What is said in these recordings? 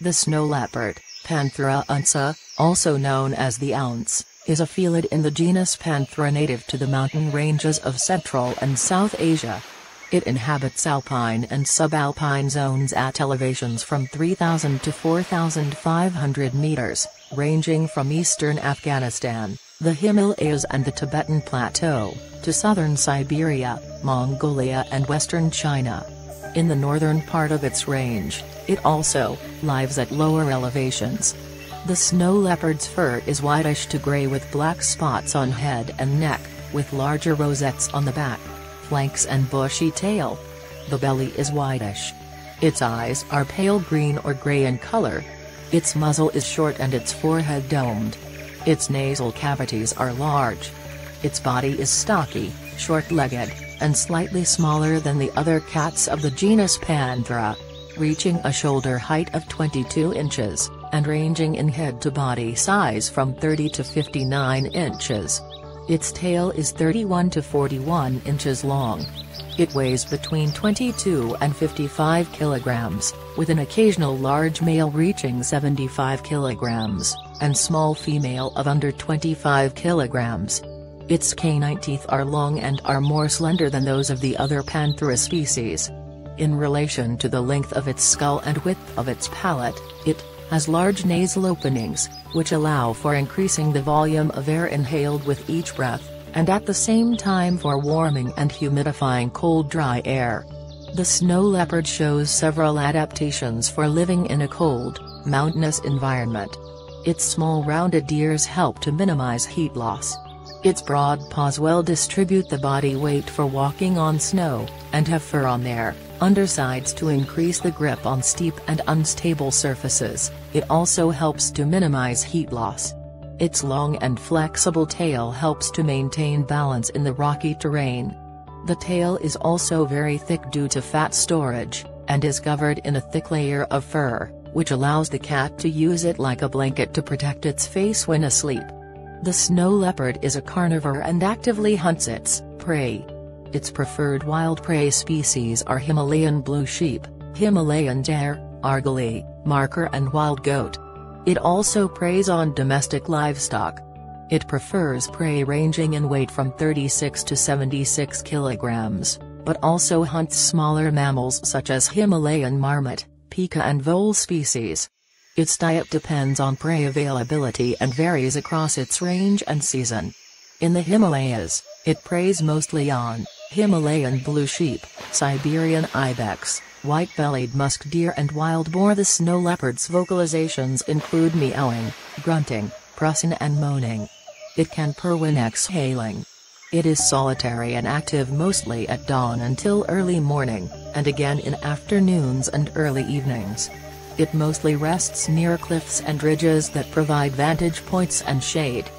The snow leopard, Panthera uncia, also known as the ounce, is a felid in the genus Panthera native to the mountain ranges of Central and South Asia. It inhabits alpine and subalpine zones at elevations from 3,000 to 4,500 meters, ranging from eastern Afghanistan, the Himalayas and the Tibetan Plateau, to southern Siberia, Mongolia and western China. In the northern part of its range, it also lives at lower elevations. The snow leopard's fur is whitish to gray with black spots on head and neck, with larger rosettes on the back, flanks and bushy tail. The belly is whitish. Its eyes are pale green or gray in color. Its muzzle is short and its forehead domed. Its nasal cavities are large. Its body is stocky, short-legged, and slightly smaller than the other cats of the genus Panthera, reaching a shoulder height of 22 inches, and ranging in head to body size from 30 to 59 inches. Its tail is 31 to 41 inches long. It weighs between 22 and 55 kilograms, with an occasional large male reaching 75 kilograms, and small female of under 25 kilograms. Its canine teeth are long and are more slender than those of the other Panthera species. In relation to the length of its skull and width of its palate, it has large nasal openings, which allow for increasing the volume of air inhaled with each breath, and at the same time for warming and humidifying cold dry air. The snow leopard shows several adaptations for living in a cold, mountainous environment. Its small rounded ears help to minimize heat loss. Its broad paws well distribute the body weight for walking on snow, and have fur on their undersides to increase the grip on steep and unstable surfaces, it also helps to minimize heat loss. Its long and flexible tail helps to maintain balance in the rocky terrain. The tail is also very thick due to fat storage, and is covered in a thick layer of fur, which allows the cat to use it like a blanket to protect its face when asleep. The snow leopard is a carnivore and actively hunts its prey. Its preferred wild prey species are Himalayan blue sheep, Himalayan deer, argali, markhor and wild goat. It also preys on domestic livestock. It prefers prey ranging in weight from 36 to 76 kilograms, but also hunts smaller mammals such as Himalayan marmot, pika and vole species. Its diet depends on prey availability and varies across its range and season. In the Himalayas, it preys mostly on Himalayan blue sheep, Siberian ibex, white-bellied musk deer and wild boar. The snow leopard's vocalizations include meowing, grunting, prusten and moaning. It can purr when exhaling. It is solitary and active mostly at dawn until early morning, and again in afternoons and early evenings. It mostly rests near cliffs and ridges that provide vantage points and shade.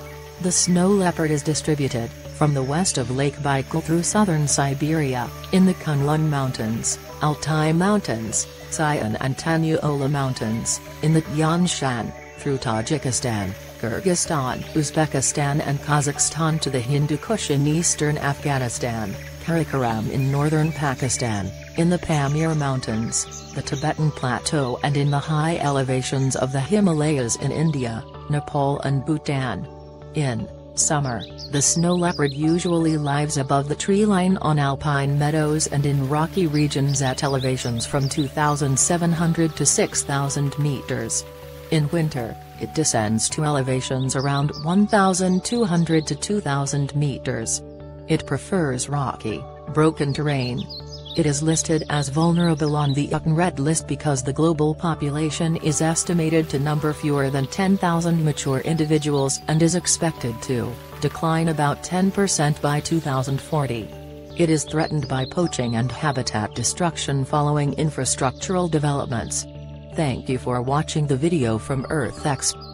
The snow leopard is distributed, from the west of Lake Baikal through southern Siberia, in the Kunlun Mountains, Altai Mountains, Sayan and Tannu-Ola Mountains, in the Tian Shan, through Tajikistan, Kyrgyzstan, Uzbekistan and Kazakhstan to the Hindu Kush in eastern Afghanistan, Karakoram in northern Pakistan, in the Pamir Mountains, the Tibetan Plateau and in the high elevations of the Himalayas in India, Nepal and Bhutan. In summer, the snow leopard usually lives above the tree line on alpine meadows and in rocky regions at elevations from 2,700 to 6,000 meters. In winter, it descends to elevations around 1,200 to 2,000 meters. It prefers rocky, broken terrain, it is listed as vulnerable on the UN Red List because the global population is estimated to number fewer than 10,000 mature individuals and is expected to decline about 10% by 2040. It is threatened by poaching and habitat destruction following infrastructural developments. Thank you for watching the video from EarthX.